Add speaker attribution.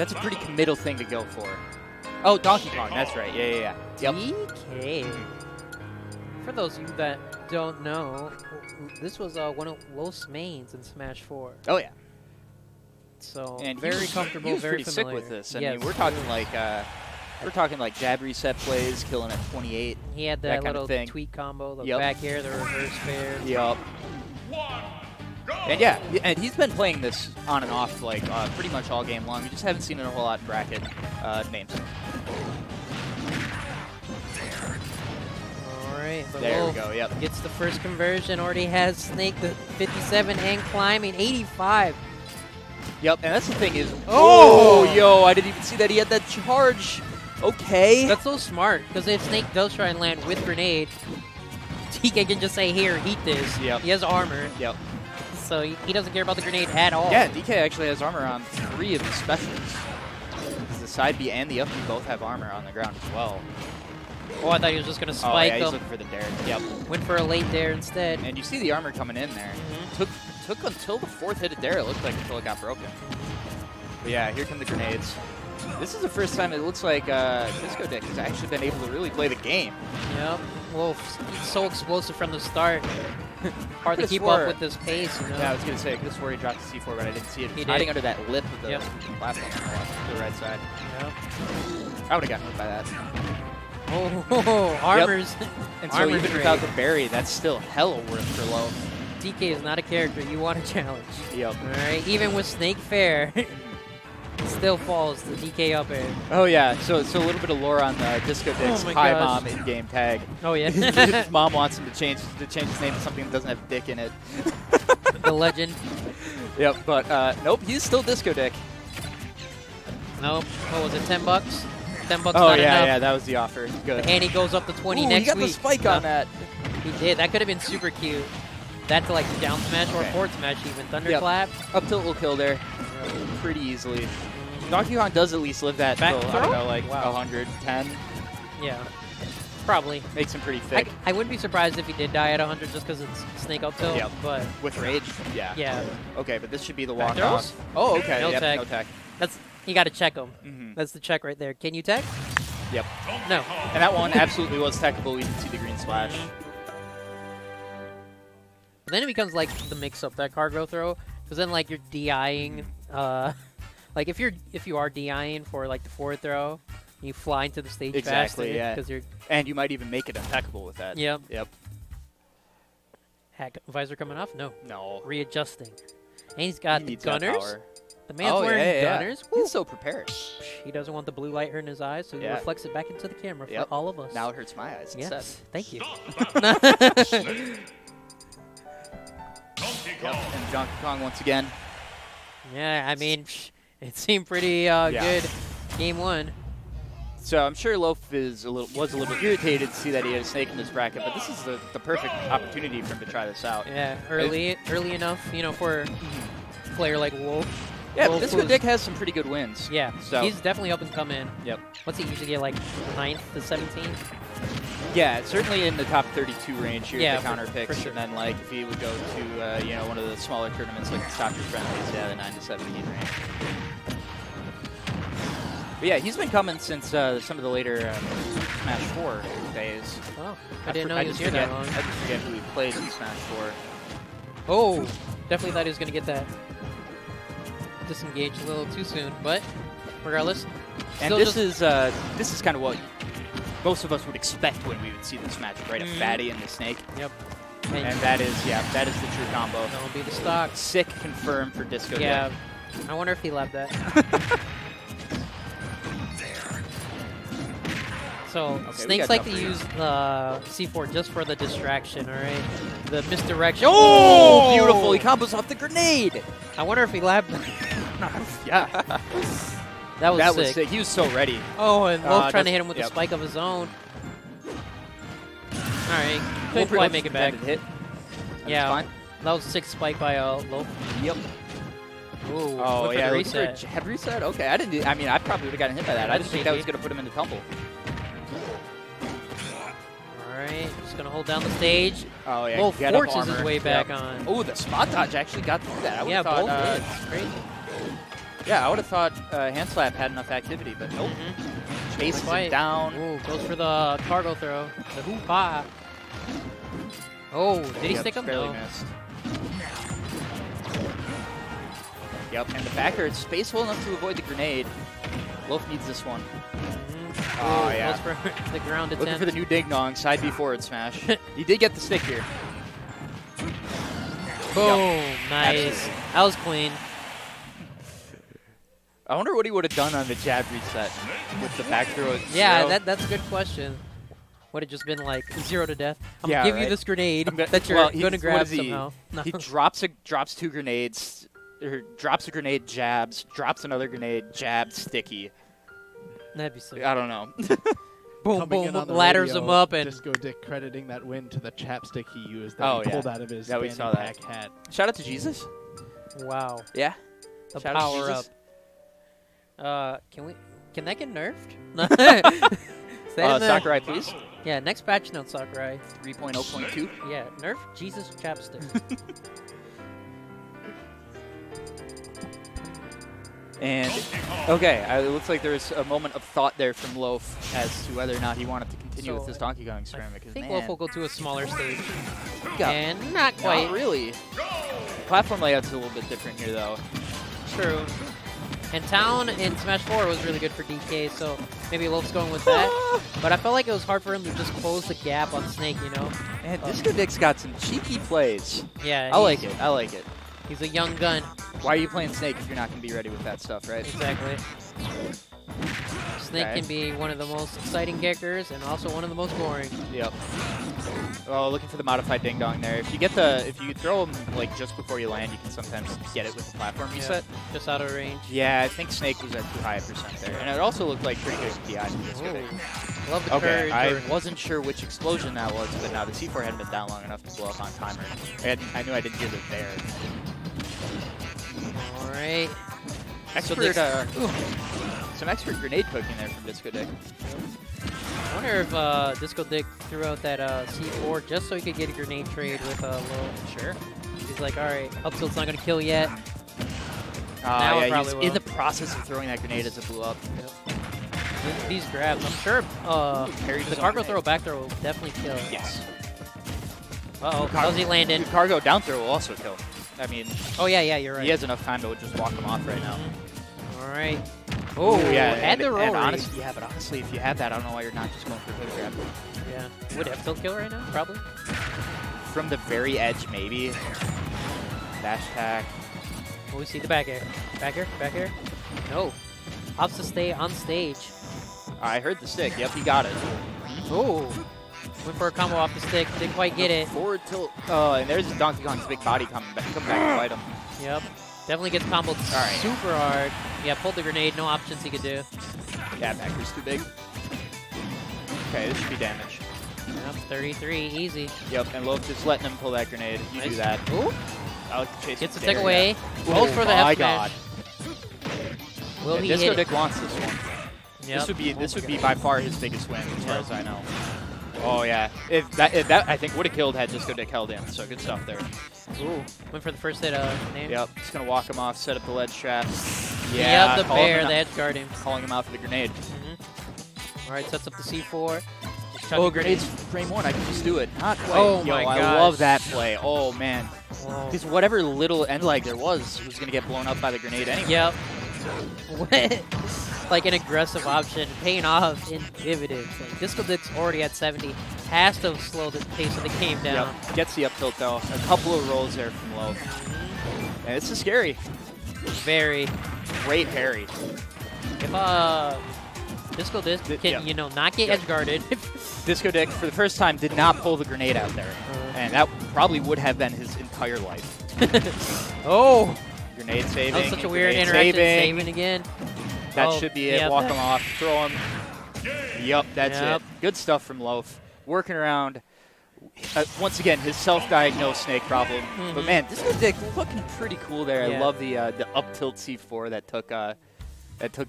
Speaker 1: That's a pretty committal thing to go for. Oh, Donkey Kong. That's right. Yeah, yeah, yeah. Yep.
Speaker 2: DK. For those of you that don't know, this was uh, one of Loaf's mains in Smash 4.
Speaker 1: Oh yeah.
Speaker 2: So
Speaker 1: And he
Speaker 2: very
Speaker 1: was-
Speaker 2: comfortable,
Speaker 1: He was
Speaker 2: very
Speaker 1: pretty
Speaker 2: familiar.
Speaker 1: sick with this. I
Speaker 2: yes.
Speaker 1: mean, we're talking like uh, we're talking like jab reset plays, killing at 28.
Speaker 2: He had
Speaker 1: that
Speaker 2: that,
Speaker 1: kind of
Speaker 2: little
Speaker 1: thing.
Speaker 2: tweak combo, the
Speaker 1: Yep.
Speaker 2: back air, the reverse fair.
Speaker 1: Yup. And yeah, and he's been playing this on and off like uh, pretty much all game long. We just haven't seen it a whole lot in bracket uh, names.
Speaker 2: All right, but
Speaker 1: There we go. Yep.
Speaker 2: Gets the first conversion, already has Snake the 57 and climbing 85.
Speaker 1: Yep. And that's the thing is,
Speaker 2: Oh!
Speaker 1: oh, yo, I didn't even see that he had that charge. Okay.
Speaker 2: That's so smart, because if Snake does try and land with grenade, DK can just say, here, eat this.
Speaker 1: Yep.
Speaker 2: He has armor,
Speaker 1: Yep.
Speaker 2: So he, he doesn't care about the grenade at all.
Speaker 1: Yeah, DK actually has armor on three of his specials. The side B and the up B both have armor on the ground as well.
Speaker 2: Oh, I thought he was just going to spike oh
Speaker 1: yeah, he's looking for the dare. Yep.
Speaker 2: Went for a late dare instead.
Speaker 1: And you see the armor coming in there.
Speaker 2: Mhm.
Speaker 1: Took took until the fourth hit of dare. It looked like until it got broken. But yeah, here come the grenades. This is the first time it looks like uh, DiscoDicc has actually been able to really play the game.
Speaker 2: Yep. He's so explosive from the start. Hard to keep
Speaker 1: swore-
Speaker 2: up with this pace, you know?
Speaker 1: Yeah, I was gonna say, this could have swore he dropped the C4, but I didn't see it. It was
Speaker 2: He
Speaker 1: hiding
Speaker 2: did.
Speaker 1: under that lip of the
Speaker 2: Yep.
Speaker 1: platform on the to the right side.
Speaker 2: Yep.
Speaker 1: I would have gotten hit by that.
Speaker 2: Oh, armors.
Speaker 1: And so
Speaker 2: Armor
Speaker 1: even
Speaker 2: trade.
Speaker 1: without the berry, that's still hella worth for low.
Speaker 2: DK is not a character you want to challenge.
Speaker 1: Yep.
Speaker 2: All right, even with Snake Fair, it still falls the DK up air.
Speaker 1: Oh yeah, so so a little bit of lore on the DiscoDicc's
Speaker 2: Oh
Speaker 1: Hi
Speaker 2: gosh.
Speaker 1: Mom in-game tag.
Speaker 2: Oh yeah,
Speaker 1: his mom wants him to change to change his name to something that doesn't have dick in it.
Speaker 2: the legend.
Speaker 1: Yep, but uh, nope, he's still DiscoDicc.
Speaker 2: Nope. What was it? Ten bucks. Ten bucks.
Speaker 1: Oh
Speaker 2: not
Speaker 1: yeah,
Speaker 2: enough.
Speaker 1: yeah, that was the offer. Good.
Speaker 2: And he goes up to 20
Speaker 1: Ooh,
Speaker 2: next
Speaker 1: he got
Speaker 2: week.
Speaker 1: the spike
Speaker 2: Uh,
Speaker 1: on that.
Speaker 2: He did. That could have been super cute. That's like down smash or
Speaker 1: Okay.
Speaker 2: forward smash even. Thunderclap.
Speaker 1: Up tilt will kill there pretty easily. Donkey Kong does at least live that
Speaker 2: Back
Speaker 1: till, I don't know, like
Speaker 2: Wow.
Speaker 1: 110.
Speaker 2: Yeah. Probably.
Speaker 1: Makes him pretty thick.
Speaker 2: I wouldn't be surprised if he did die at 100 just because it's snake up tilt.
Speaker 1: Yep.
Speaker 2: But
Speaker 1: With rage? Yeah.
Speaker 2: yeah,
Speaker 1: Okay, but this should be the walk off. Oh, okay.
Speaker 2: No
Speaker 1: yep,
Speaker 2: tech.
Speaker 1: no tech.
Speaker 2: that's you got to check him.
Speaker 1: hmm
Speaker 2: That's the check right there. Can you tech?
Speaker 1: Yep.
Speaker 2: No.
Speaker 1: And that one absolutely was techable. We didn't see the green splash.
Speaker 2: But then it becomes like the mix-up that cargo throw, because then like you're DIing. Uh, like if you're if you are DIing for like the forward throw, you fly into the stage
Speaker 1: Exactly,
Speaker 2: faster
Speaker 1: yeah.
Speaker 2: because you're
Speaker 1: And you might even make it impeccable with that.
Speaker 2: yep.
Speaker 1: Yep.
Speaker 2: Hack visor coming off. No,
Speaker 1: No.
Speaker 2: readjusting. And he's got
Speaker 1: He
Speaker 2: the
Speaker 1: Gunnars.
Speaker 2: The man's
Speaker 1: oh,
Speaker 2: wearing
Speaker 1: yeah, yeah, yeah.
Speaker 2: Gunnars. Woo.
Speaker 1: He's so prepared.
Speaker 2: He doesn't want the blue light hurting his eyes, so he
Speaker 1: Yeah.
Speaker 2: reflects it back into the camera
Speaker 1: Yep.
Speaker 2: for all of us.
Speaker 1: Now it hurts my eyes instead.
Speaker 2: yes, thank you.
Speaker 1: Yep. And Donkey Kong once again.
Speaker 2: yeah, I mean, psh, it seemed pretty uh,
Speaker 1: Yeah.
Speaker 2: good. Game one.
Speaker 1: So I'm sure Loaf is a little was a little bit irritated to see that he had a snake in this bracket, but this is the, the perfect opportunity for him to try this out.
Speaker 2: Yeah, early, early enough, you know, for a player like Loaf.
Speaker 1: Yeah,
Speaker 2: Loaf
Speaker 1: this
Speaker 2: was-
Speaker 1: Dick has some pretty good wins.
Speaker 2: Yeah,
Speaker 1: So-
Speaker 2: he's definitely up and come in.
Speaker 1: Yep.
Speaker 2: What's he usually get, like 9th to 17th?
Speaker 1: Yeah, certainly in the top 32 range here
Speaker 2: Yeah,
Speaker 1: at the
Speaker 2: for-
Speaker 1: counter
Speaker 2: for
Speaker 1: picks,
Speaker 2: sure.
Speaker 1: and then like if he would go to uh, you know one of the smaller tournaments like the Your Friendlies, yeah, the 9 to 17 range. But yeah, he's been coming since uh, some of the later uh, Smash 4 days.
Speaker 2: Oh, I didn't
Speaker 1: for-
Speaker 2: know he was here
Speaker 1: forget,
Speaker 2: that long.
Speaker 1: I just forget who he played in Smash 4.
Speaker 2: Oh, definitely thought he was going to get that disengaged a little too soon, but regardless.
Speaker 1: And this is uh, this is kind of what most of us would expect when we would see this matchup, right? A fatty and the snake,
Speaker 2: Yep.
Speaker 1: and
Speaker 2: And
Speaker 1: that is yeah, that is the true combo.
Speaker 2: that'll be the stock.
Speaker 1: Sick confirmed for Disco.
Speaker 2: Yeah. I wonder if he loved that. So
Speaker 1: we
Speaker 2: snakes like to use the C4 just for the distraction, all right? The misdirection.
Speaker 1: Oh, beautiful! He combos off the grenade.
Speaker 2: I wonder if he labbed.
Speaker 1: Yeah,
Speaker 2: that was
Speaker 1: that
Speaker 2: sick.
Speaker 1: was sick. He was so ready.
Speaker 2: Oh, and Loaf
Speaker 1: Uh,
Speaker 2: trying to hit him with
Speaker 1: yep.
Speaker 2: a spike of his own. All right, couldn't quite make it back.
Speaker 1: Hit. That
Speaker 2: Yeah.
Speaker 1: fine.
Speaker 2: That was sick spike by uh, Loaf.
Speaker 1: Yep.
Speaker 2: Ooh,
Speaker 1: Oh yeah,
Speaker 2: the
Speaker 1: looking for a
Speaker 2: reset.
Speaker 1: jab reset. Okay, I didn't. do- I mean, I probably would have gotten hit by that. I just think that was gonna put him in the tumble.
Speaker 2: Just gonna hold down the stage.
Speaker 1: Oh yeah. Loaf up
Speaker 2: forces his way back
Speaker 1: Yep.
Speaker 2: on.
Speaker 1: Oh, the spot dodge actually got through that. I
Speaker 2: yeah,
Speaker 1: thought.
Speaker 2: both
Speaker 1: uh.
Speaker 2: Crazy.
Speaker 1: Yeah, I would have thought uh, hand slap had enough activity, but nope.
Speaker 2: Fight.
Speaker 1: him down.
Speaker 2: Ooh, goes for the cargo throw. The hoopah. Oh, did he
Speaker 1: Yep,
Speaker 2: stick him?
Speaker 1: Barely
Speaker 2: No.
Speaker 1: missed. Yep, and the backer, it's spaceful enough to avoid the grenade. Loaf needs this one.
Speaker 2: Mhm.
Speaker 1: Oh, yeah.
Speaker 2: For the ground
Speaker 1: Looking for the new ding dong, side B forward smash. he did get the stick here.
Speaker 2: Boom. Nice.
Speaker 1: Absolutely.
Speaker 2: That was clean.
Speaker 1: I wonder what he would have done on the jab reset with the back throw. at
Speaker 2: Yeah, that, that's a good question. Would it just been like zero to death? I'm
Speaker 1: Yeah,
Speaker 2: gonna give you this grenade
Speaker 1: gonna-
Speaker 2: that you're
Speaker 1: well,
Speaker 2: gonna grab
Speaker 1: he?
Speaker 2: somehow. No.
Speaker 1: He drops a drops two grenades, or drops a grenade, jabs, drops another grenade, jabs, sticky.
Speaker 2: That'd be sick.
Speaker 1: I don't know.
Speaker 2: boom,
Speaker 3: Coming
Speaker 2: boom,
Speaker 3: the
Speaker 2: ladders
Speaker 3: radio,
Speaker 2: him up, and
Speaker 3: DiscoDicc crediting that win to the chapstick he used that
Speaker 1: Oh,
Speaker 3: he
Speaker 1: yeah.
Speaker 3: pulled out of his
Speaker 1: Yeah, we saw that.
Speaker 3: hat.
Speaker 1: Shout out to Jesus.
Speaker 2: wow,
Speaker 1: Yeah.
Speaker 2: the
Speaker 1: Shout out to
Speaker 2: power up. Uh, can we? Can that get nerfed? Stay
Speaker 1: Uh,
Speaker 2: in.
Speaker 1: Sakurai, please.
Speaker 2: Yeah, next patch note, Sakurai.
Speaker 1: 3.0.2.
Speaker 2: Yeah, nerf Jesus chapstick.
Speaker 1: And okay, uh, it looks like there's a moment of thought there from Loaf as to whether or not he wanted to continue
Speaker 2: So,
Speaker 1: with this Donkey Kong experiment.
Speaker 2: I think
Speaker 1: man,
Speaker 2: Loaf will go to a smaller stage,
Speaker 1: Yeah.
Speaker 2: and not quite.
Speaker 1: not really. Platform layout's a little bit different here, though.
Speaker 2: True. And Town in Smash 4 was really good for DK, so maybe Loaf's going with that. but I felt like it was hard for him to just close the gap on Snake, you know?
Speaker 1: And DiscoDicc's got some cheeky plays.
Speaker 2: Yeah,
Speaker 1: I like it. I like it.
Speaker 2: He's a young gun.
Speaker 1: Why are you playing Snake if you're not going to be ready with that stuff, right?
Speaker 2: Exactly. Snake
Speaker 1: Okay.
Speaker 2: can be one of the most exciting kickers and also one of the most boring.
Speaker 1: Yep. Oh, looking for the modified ding dong there. If you get the, if you throw them like just before you land, you can sometimes get it with the platform reset.
Speaker 2: Just out of range.
Speaker 1: Yeah, I think Snake was at too high a percent there, and it also looked like pretty good PI for DiscoDicc.
Speaker 2: Ooh. Love the
Speaker 1: Okay. I wasn't sure which explosion that was, but now the C4 hadn't been down long enough to blow up on timer. And I knew I didn't hear the there.
Speaker 2: Right.
Speaker 1: Expert,
Speaker 2: Dick's-
Speaker 1: uh, some expert grenade poking there from DiscoDicc.
Speaker 2: I wonder if uh, DiscoDicc threw out that uh, C4 just so he could get a grenade trade with uh, little.
Speaker 1: Sure.
Speaker 2: He's like, all right, up tilt's not going to kill yet.
Speaker 1: Uh,
Speaker 2: Now
Speaker 1: yeah, he was
Speaker 2: probably
Speaker 1: in
Speaker 2: will.
Speaker 1: the process of throwing that grenade as it blew up.
Speaker 2: Th- These grabs, I'm sure uh,
Speaker 1: Parried
Speaker 2: the cargo throw back throw will definitely kill.
Speaker 1: Yes.
Speaker 2: Uh-oh, how's he landing?
Speaker 1: Cargo down throw will also kill. I mean,
Speaker 2: Oh, yeah, yeah, you're right.
Speaker 1: he has enough time to just walk him off right now.
Speaker 2: All right. Oh,
Speaker 1: yeah,
Speaker 2: and, the roll
Speaker 1: and honestly, yeah, but honestly, if you had that, I don't know why you're not just going for a grab.
Speaker 2: Yeah. Would tilt kill right now? Probably.
Speaker 1: From the very edge, maybe. Dash attack.
Speaker 2: Oh, we see the back air. Back air, back air. No. Opts to stay on stage.
Speaker 1: I heard the stick. Yep, he got it.
Speaker 2: Oh. Went for a combo off the stick. Didn't quite get it.
Speaker 1: Forward tilt. Oh, and there's Donkey Kong's big body coming back, come back to fight him.
Speaker 2: Yep. Definitely gets comboed
Speaker 1: right.
Speaker 2: super hard. Yeah, pulled the grenade. No options he could do.
Speaker 1: Yeah, backer's too big. Okay, this should be damage.
Speaker 2: Yep, 33, easy.
Speaker 1: Yep, and Loaf just letting him pull that grenade. You do that.
Speaker 2: Ooh,
Speaker 1: I like to chase
Speaker 2: gets the
Speaker 1: with dare,
Speaker 2: take away.
Speaker 1: yeah.
Speaker 2: Goes
Speaker 1: Oh
Speaker 2: for the
Speaker 1: my
Speaker 2: F
Speaker 1: god.
Speaker 2: smash. Will
Speaker 1: Yeah,
Speaker 2: he
Speaker 1: Disco
Speaker 2: it?
Speaker 1: Dick wants this one.
Speaker 2: Yep.
Speaker 1: This would be this would be by far his biggest win, as far as I know. Oh yeah, if that if that I think would have killed had DiscoDicc held in. So good stuff there.
Speaker 2: Ooh, went for the first hit. Uh, name.
Speaker 1: Yep, just gonna walk him off, set up the ledge trap.
Speaker 2: Yep,
Speaker 1: Yeah,
Speaker 2: the bear, the edge guard him.
Speaker 1: calling him out for the grenade.
Speaker 2: Mhm. All right, sets up the C4. Just chucking
Speaker 1: Oh, grenades frame one. I can just do it. Not quite.
Speaker 2: Oh
Speaker 1: Yo,
Speaker 2: my
Speaker 1: I love that play. Oh man, because whatever little end lag there was was gonna get blown up by the grenade anyway.
Speaker 2: Yep. What? Like an aggressive option, paying off in dividends. Like DiscoDicc's already at 70, has to slow the pace of the game down.
Speaker 1: Yep. Gets the up tilt though. A couple of rolls there from low. And this is scary.
Speaker 2: Very.
Speaker 1: Great parry.
Speaker 2: If uh,
Speaker 1: DiscoDicc
Speaker 2: can you know not get
Speaker 1: Yeah.
Speaker 2: edge guarded.
Speaker 1: DiscoDicc for the first time did not pull the grenade out there,
Speaker 2: Uh.
Speaker 1: and that probably would have been his entire life.
Speaker 2: oh,
Speaker 1: Grenade saving.
Speaker 2: that was such a weird interaction.
Speaker 1: Saving.
Speaker 2: Saving again.
Speaker 1: That
Speaker 2: Oh,
Speaker 1: should be it.
Speaker 2: yep.
Speaker 1: Walk him off. Throw him. Yep, that's
Speaker 2: Yep.
Speaker 1: it. Good stuff from Loaf. Working around. Uh, once again, his self-diagnosed snake problem. But
Speaker 2: Mhm.
Speaker 1: man, this Dick looking pretty cool there.
Speaker 2: Yeah.
Speaker 1: I love the uh, the up tilt C4 that took uh, that took the